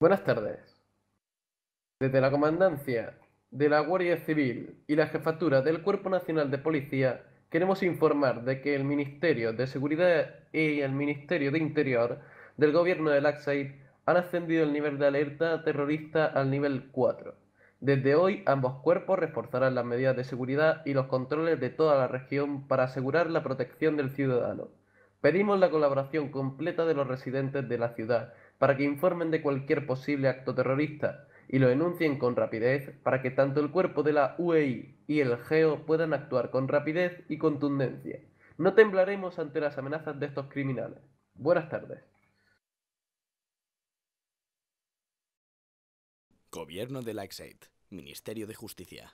Buenas tardes. Desde la Comandancia de la Guardia Civil y la Jefatura del Cuerpo Nacional de Policía queremos informar de que el Ministerio de Seguridad y el Ministerio de Interior del Gobierno de Laxaid han ascendido el nivel de alerta terrorista al nivel 4. Desde hoy ambos cuerpos reforzarán las medidas de seguridad y los controles de toda la región para asegurar la protección del ciudadano. Pedimos la colaboración completa de los residentes de la ciudad para que informen de cualquier posible acto terrorista y lo denuncien con rapidez para que tanto el cuerpo de la UEI y el GEO puedan actuar con rapidez y contundencia. No temblaremos ante las amenazas de estos criminales. Buenas tardes. Gobierno de Laxate, Ministerio de Justicia.